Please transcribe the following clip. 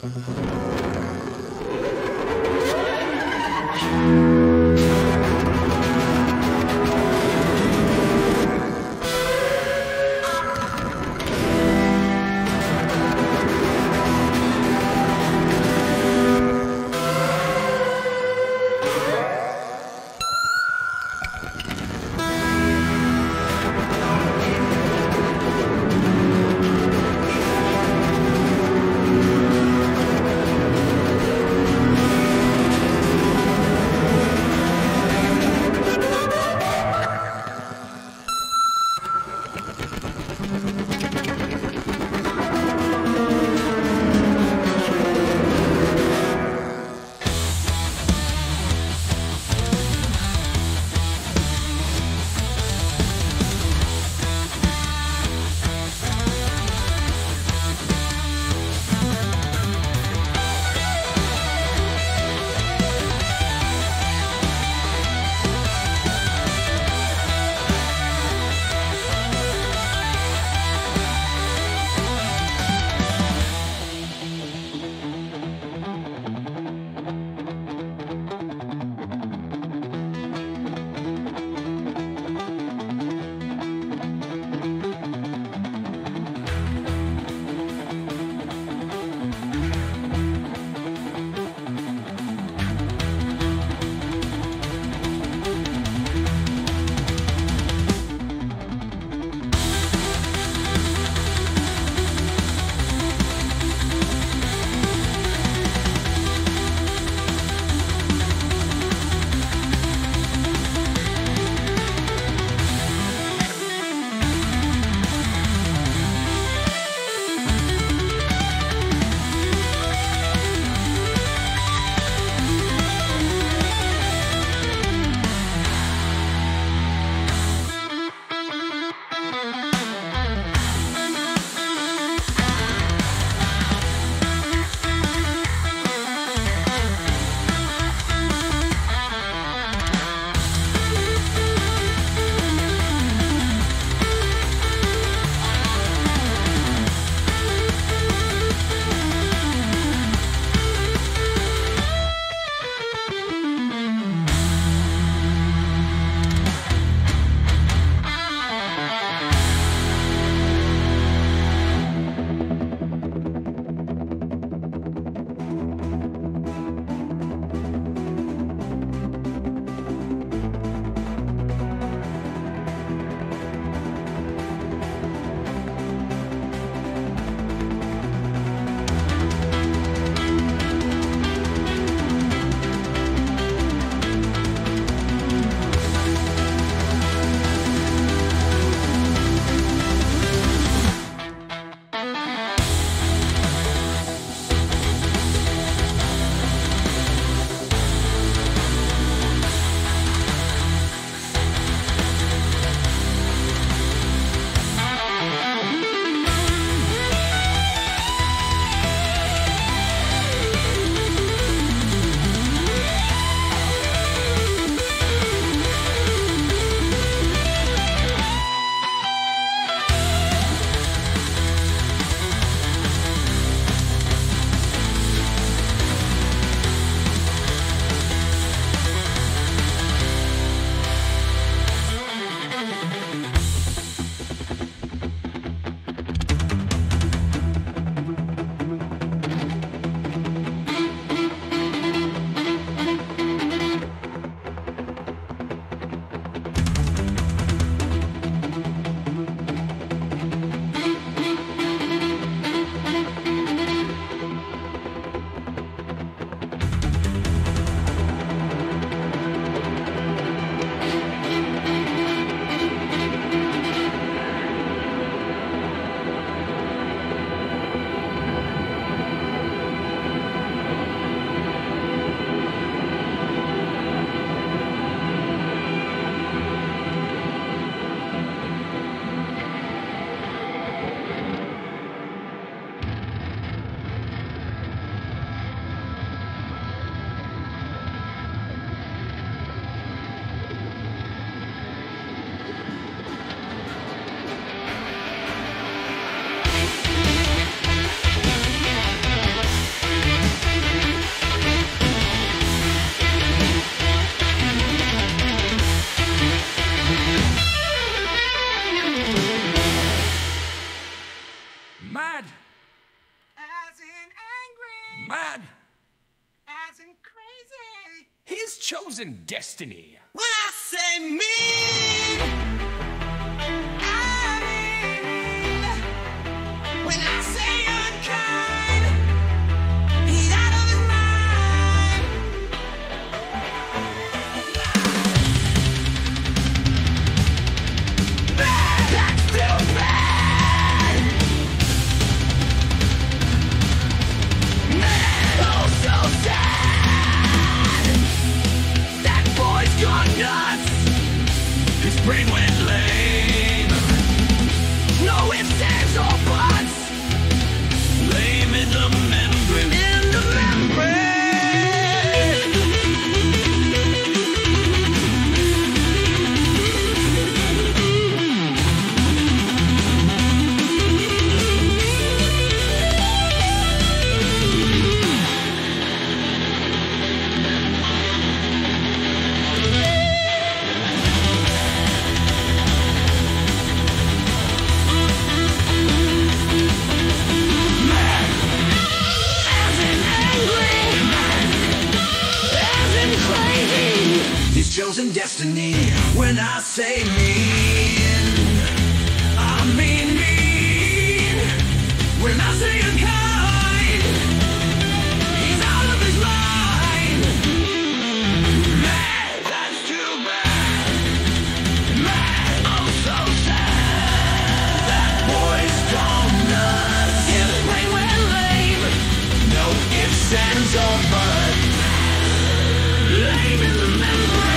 ఆ chosen destiny. When I say me, chosen destiny. When I say mean, I mean mean. When I say unkind, he's out of his mind. Mad, that's too bad. Mad, oh, so sad. That boy's gone nuts. His brain went lame. No ifs, ands, or buts. Lame in the membrane.